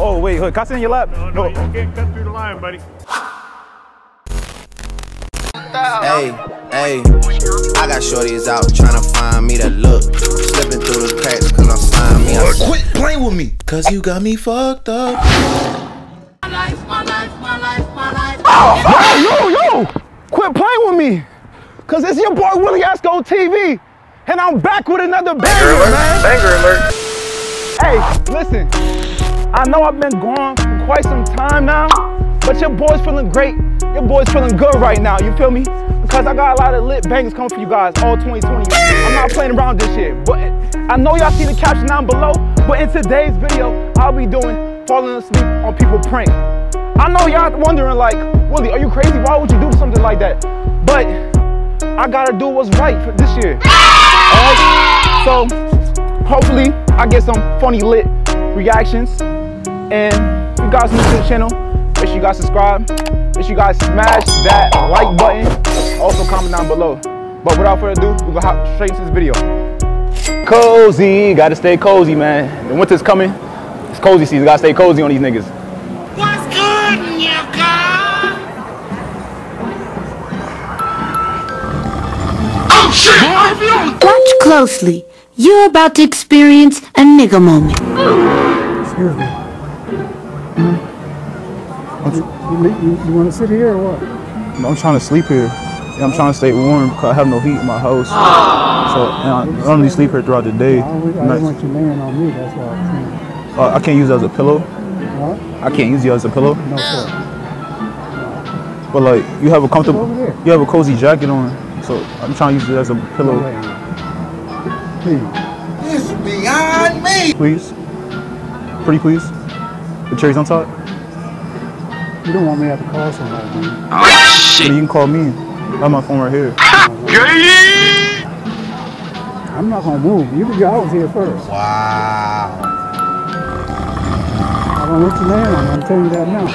oh, wait, can I in your lap? No, no, you can't cut through the line, buddy. Hey, hey, I got shorties out trying to find me that look. Slipping through the cracks cause I'm slime me. I'm Quit playing with me, cause you got me fucked up. My life, my life, my life, my life. Oh, Yo, yo, quit playing with me. Cause it's your boy Willie Esco TV. And I'm back with another banger, man. Banger alert. Hey, listen. I know I've been gone for quite some time now, but your boy's feeling great. Your boy's feeling good right now, you feel me? Because I got a lot of lit bangers coming for you guys all 2020. I'm not playing around this shit, but I know y'all see the caption down below, but in today's video, I'll be doing falling asleep on people prank. I know y'all wondering like, Willie, are you crazy? Why would you do something like that? But I gotta do what's right for this year. Alright? So hopefully I get some funny lit reactions. And if you guys new to the channel, make sure you guys subscribe. Make sure you guys smash that like button. Also comment down below. But without further ado, we're gonna hop straight into this video. Cozy, gotta stay cozy, man. The winter's coming. It's cozy season, gotta stay cozy on these niggas. What's good, Yucca? Oh shit! Watch closely. You're about to experience a nigga moment. Excuse me. You, you, you want to sit here or what? I'm trying to sleep here. Yeah, I'm trying to stay warm because I have no heat in my house. So and I only sleep here throughout the day. I don't, I Nice. want you laying on me, that's why I'm saying. Uh, I can't use it as a pillow. What? I can't use it as a pillow. No, sir. But like, you have a comfortable, Over there. you have a cozy jacket on. So I'm trying to use it as a pillow. Wait. Please. It's beyond me. Please, pretty please. The cherries on top. You don't want me to have to call somebody, man. Oh, shit. But you can call me. I have my phone right here. I'm not going to move. You can go. I was here first. Wow. I don't want you laying on me. I'm telling you that now.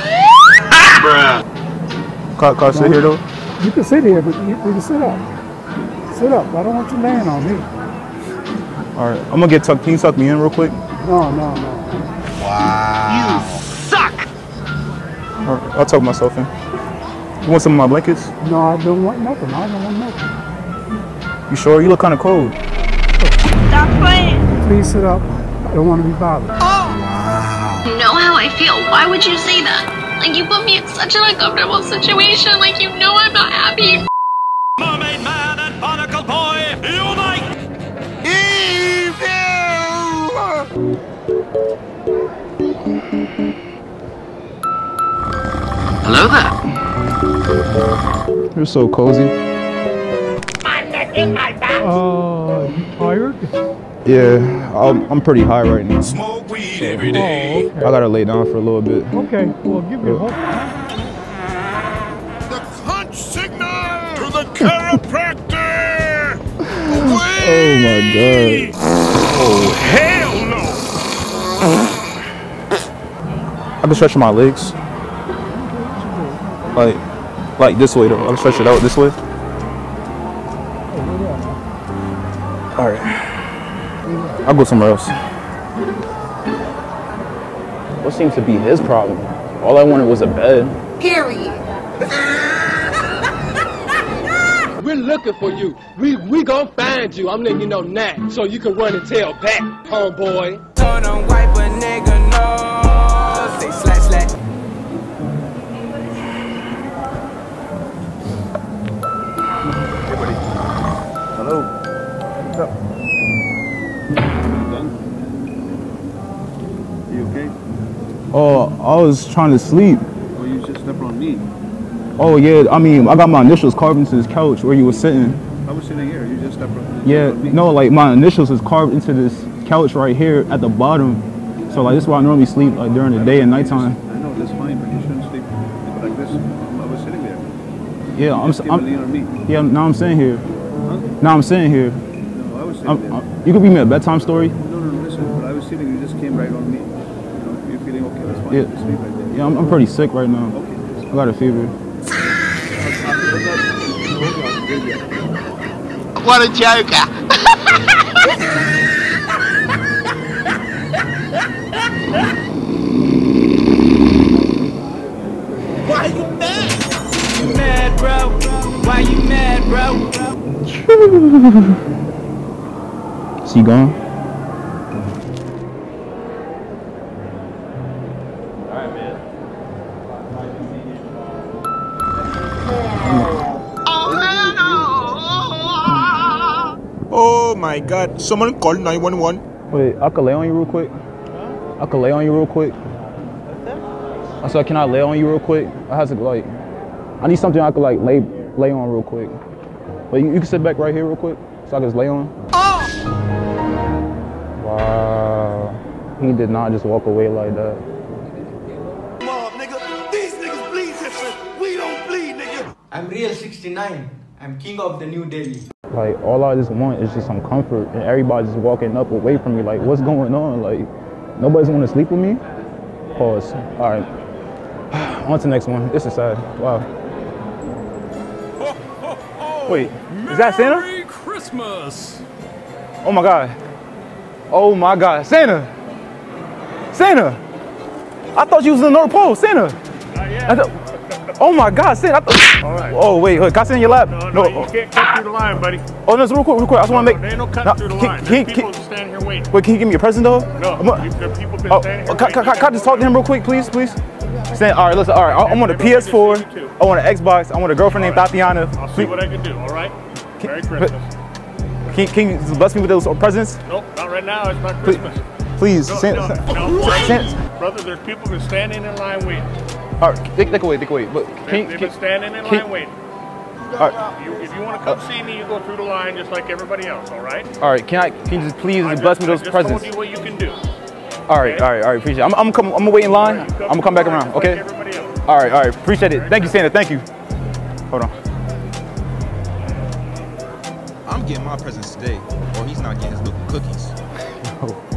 Can, can I sit here though? You can sit here, but you, you can sit up. Sit up. I don't want you laying on me. All right, I'm gonna get tucked. Can you tuck me in real quick? No, no, no. Wow. All right, I'll tuck myself in. You want some of my blankets? No, I don't want nothing. I don't want nothing. You sure? You look kind of cold. Stop playing. Please sit up. I don't want to be bothered. Oh. You know how I feel. Why would you say that? Like you put me in such an uncomfortable situation. Like you know I'm not happy. Mermaid Man Hello there. You're so cozy. I'm taking my back. Uh, you tired? Yeah, I'm, I'm pretty high right now. Smoke weed every Oh, okay. I gotta lay down for a little bit. Okay, well, give me a hope. The punch signal to the chiropractor. Oh my god. Oh, hell no! I've been stretching my legs. Like, like this way though. I'll stretch it out this way. All right. I'll go somewhere else. What seems to be his problem? All I wanted was a bed. Period. We're looking for you. We we gon' find you. I'm letting you know now, so you can run and tell back, homeboy. So don't wipe a nigga nose. I was trying to sleep. Oh, you just stepped on me. Oh yeah, I mean, I got my initials carved into this couch where you were sitting. I was sitting here. You just stepped on, Yeah, stepped on no, like my initials is carved into this couch right here at the bottom. So like this is where I normally sleep like during the day and nighttime. I know that's fine, but you shouldn't sleep like this. Um, I was sitting there. Yeah, I'm, Just s- came and leaned I'm on me. yeah. Now I'm sitting here. Huh? Now I'm sitting here. No, I was sitting I'm, there. I'm- you could read me a bedtime story. Yeah, yeah I'm, I'm, pretty sick right now. I got a fever. what a joker! Why you mad? You mad, bro? Why you mad, bro? Is he gone? Oh my god, someone call 911. Wait, I could lay on you real quick. I could lay on you real quick. I said, can I lay on you real quick? I have to like, I need something I could like lay lay on real quick. But you, you can sit back right here real quick, so I can just lay on. Oh! Wow, he did not just walk away like that. I'm real 69. I'm king of the New Delhi. Like all I just want is just some comfort, and everybody's just walking up away from me. Like, what's going on? Like, nobody's want to sleep with me. Pause. All right. On to the next one. This is sad. Wow. Wait, is that Santa? Merry Christmas. Oh my God. Oh my God, Santa. Santa. I thought you was in the North Pole, Santa. I thought- oh my God, Santa. I thought- All right. Oh wait, wait, can I sit in your lap? No, no, you can't cut through the line, buddy. Oh, no, it's real quick, real quick. I just want to make. There ain't no cut No, through the can- line. can- There's can- people standing here waiting. Wait, can you give me a present though? No, I'm a- people been Oh, standing here can, can, can I just talk to him real quick, please, please? Saying, all right, listen, all right, I- I'm on the PS4, I want an Xbox, I want a girlfriend named Tatiana. I'll see Please- what I can do, all right? Merry Christmas. Can, can you bless me with those presents? Nope, not right now. It's not Please, Christmas. please, No, Santa. no, no, brother, brother, there's people been standing in line waiting. All right, they, they can wait, they can wait. But They, can, they've can, been standing in can- line waiting. all right, You, if you want to come see me, you go through the line just like everybody else, all right? all right, can I, can you just please I just bless me with those just presents? told you what you can do. All right, all right, all right, appreciate it. I'm, I'm, come, I'm gonna wait in line. I'm gonna come back around, okay? Everybody else. All right, all right, appreciate it. Thank you, Santa, thank you. Hold on. I'm getting my presents today, or he's not getting his little cookies.